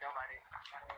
Don't mind it.